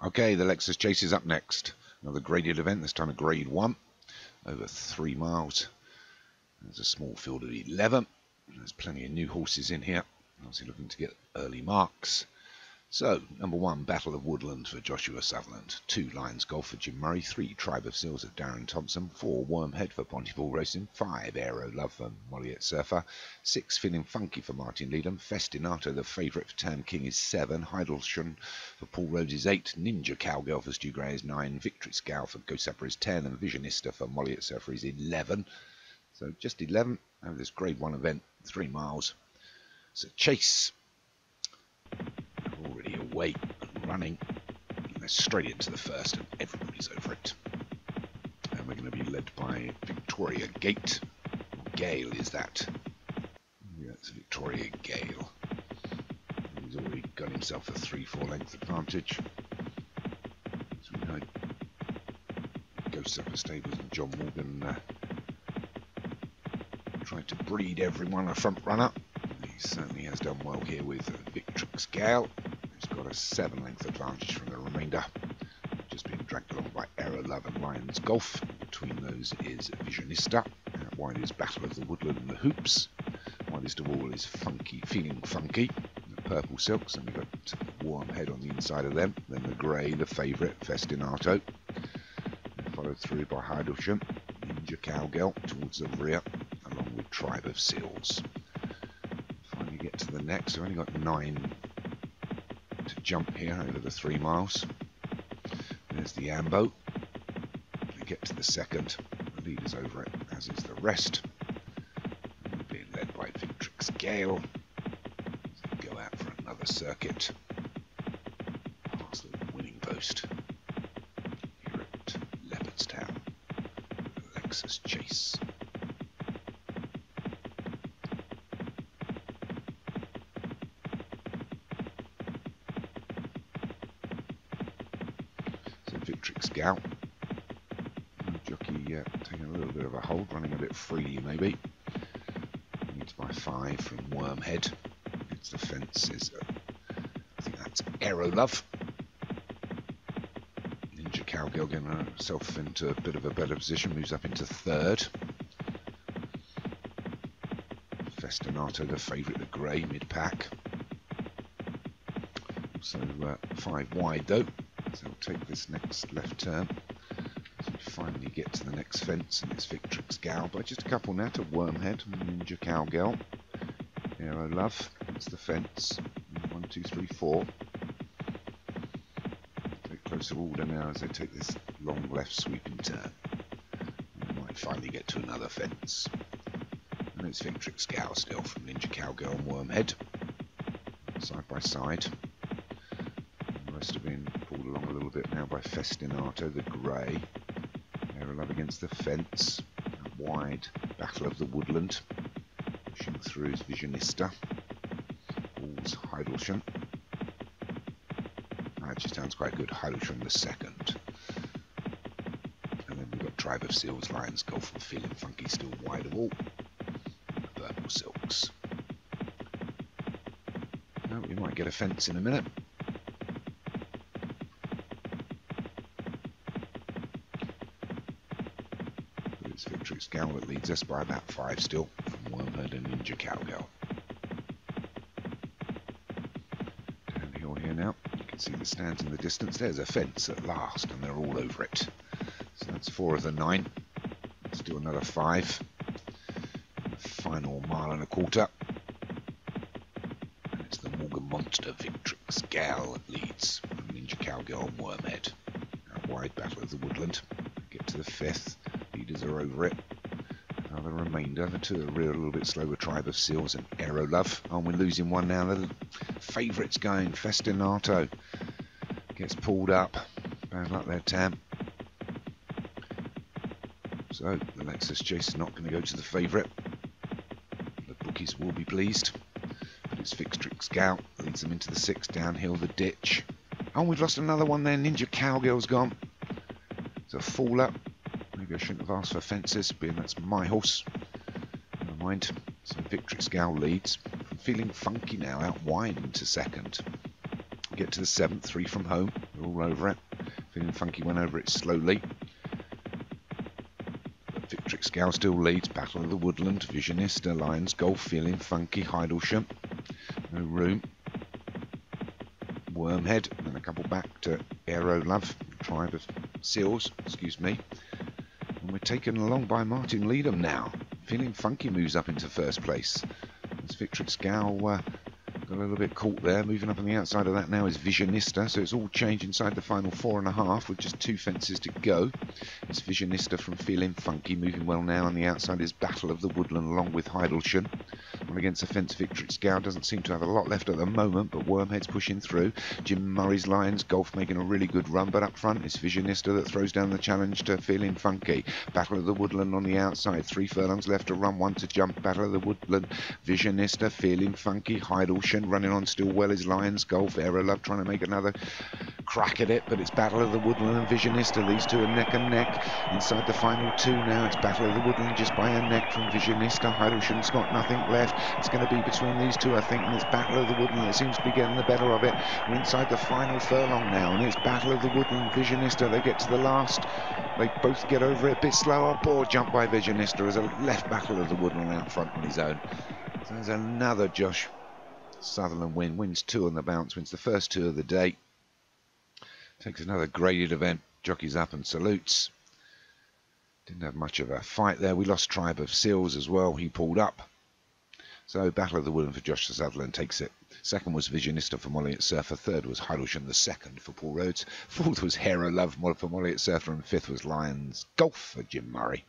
Okay, the Lexus Chase is up next. Another graded event, this time a grade 1, over 3 miles. There's a small field of 11. There's plenty of new horses in here. Obviously looking to get early marks. So, number one, Battle of Woodland for Joshua Sutherland. Two, Lions Golf for Jim Murray. Three, Tribe of Seals for Darren Thompson. Four, Wormhead for Pontypool Racing. Five, Aero Love for Molliet Surfer. Six, Feeling Funky for Martin Leadham. Festinato, the favourite for Tam King, is seven. Heidelschen for Paul Rhodes is eight. Ninja Cowgirl for Stu Gray is nine. Victory Scowl for Ghost is ten. And Visionista for Molliet Surfer is eleven. So just 11 over this grade 1 event, 3 miles. So Chase and running. Straight into the first, and everybody's over it. And we're going to be led by Victoria Gate. Gale is that. Yeah, it's Victoria Gale. He's already got himself a 3-4 length advantage. As we know, Ghost Supper Stables and John Morgan uh, to breed everyone a front runner. He certainly has done well here with Victrix Gale a seven length advantage from the remainder. Just being dragged along by Aero Love and Lions Golf. Between those is Visionista. Out wide is Battle of the Woodland and the Hoops. Widest of all is Funky, Feeling Funky. The purple silks, and we've got Wormhead on the inside of them. Then the grey, the favourite, Festinato. Followed through by Heidelsham, Ninja Cowgirl towards the rear, along with Tribe of Seals. Finally get to the next, we've only got nine to jump here over the three miles. There's the Ambo. We get to the second. The leader's over it, as is the rest. Being led by Victrix Gale. Go out for another circuit. Past the winning post. Here at Leopardstown. Lexus Chase. Gal. Jockey uh, taking a little bit of a hold, running a bit freely maybe. Leads by five from Wormhead. Against the fence is, uh, I think that's Aero Love. Ninja Cowgirl getting herself into a bit of a better position, moves up into third. Festinato, the favourite, the grey, mid-pack. So uh, five wide though. So we'll take this next left turn as we finally get to the next fence and it's Victrix Gal by just a couple now to Wormhead Ninja Cowgirl. Aero Love, it's the fence. One, two, three, four. Take closer order now as they take this long left sweeping turn. And we might finally get to another fence. And it's Victrix Gal still from Ninja Cowgirl and Wormhead. Side by side. Rest have been pulled along a little bit now by Festinato, the grey. Aero Love against the fence. Wide Battle of the Woodland. Pushing through is Visionista. All's Heidelschen. Ah, that actually sounds quite good. Heidelschen the second. And then we've got Tribe of Seals, Lions Golf and Feeling Funky still wide of all. Purple Silks. Oh, we might get a fence in a minute. Victrix Gal that leads us by about five still from Wormhead and Ninja Cowgirl. Downhill here now. You can see the stands in the distance. There's a fence at last, and they're all over it. So that's four of the nine. Let's do another five. Final mile and a quarter. And it's the Morgan Monster Victrix Gal that leads from Ninja Cowgirl and Wormhead. A wide battle of the woodland. Get to the fifth. Leaders are over it. The remainder. The two are rear a little bit slower. Tribe of Seals and Aero Love. Oh, we're losing one now. The favourites going. Festinato gets pulled up. Bad luck there, Tam. So the Lexus Chase is not going to go to the favourite. The bookies will be pleased. But it's Victrix Gal leads them into the sixth downhill the ditch. Oh, we've lost another one there. Ninja Cowgirl's gone. It's a fall up. Maybe I shouldn't have asked for fences, being that's my horse. Never mind. So Victrix Gal leads. I'm feeling funky now, out wide into second. Get to the seventh, three from home. We're all over it. Feeling funky went over it slowly. Victrix Gal still leads. Battle of the Woodland, Visionista, Lions, Golf, Feeling Funky, Heidelsham. No room. Wormhead, and a couple back to Aero Love, Tribe of Seals, excuse me. And we're taken along by Martin Leadham now. Feeling Funky moves up into first place. As Victrix Gal uh, Got a little bit caught there. Moving up on the outside of that now is Visionista. So it's all changed inside the final four and a half with just two fences to go. It's Visionista from Feeling Funky moving well now. On the outside is Battle of the Woodland along with Heidelschen. On against the fence, Gal doesn't seem to have a lot left at the moment, but Wormhead's pushing through. Jim Murray's Lions Golf making a really good run, but up front it's Visionista that throws down the challenge to Feeling Funky. Battle of the Woodland on the outside. Three furlongs left to run, one to jump. Battle of the Woodland. Visionista, Feeling Funky, Heidelschen running on still well is Lions Golf. Aero. Love trying to make another crack at it, but it's Battle of the Woodland and Visionista. These two are neck and neck. Inside the final two now, it's Battle of the Woodland just by a neck from Visionista. Heidelschen's got nothing left. It's going to be between these two, I think, and it's Battle of the Woodland that seems to be getting the better of it. We're inside the final furlong now, and it's Battle of the Woodland, Visionista. They get to the last. They both get over it a bit slower. Poor jump by Visionista as a left Battle of the Woodland out front on his own. So there's another Josh Sutherland win. Wins two on the bounce, wins the first two of the day. Takes another graded event, jockeys up and salutes. Didn't have much of a fight there. We lost Tribe of Seals as well. He pulled up. So Battle of the Woodland for Josh Sutherland takes it. Second was Visionista for Molly at Surfer. Third was Heidelschen the second for Paul Rhodes. Fourth was Hera Love for Molly at Surfer. And fifth was Lions Golf for Jim Murray.